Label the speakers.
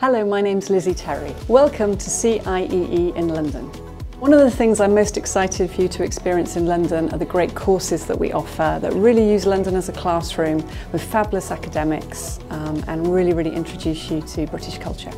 Speaker 1: Hello, my name's Lizzie Terry. Welcome to CIEE in London. One of the things I'm most excited for you to experience in London are the great courses that we offer that really use London as a classroom with fabulous academics um, and really, really introduce you to British culture.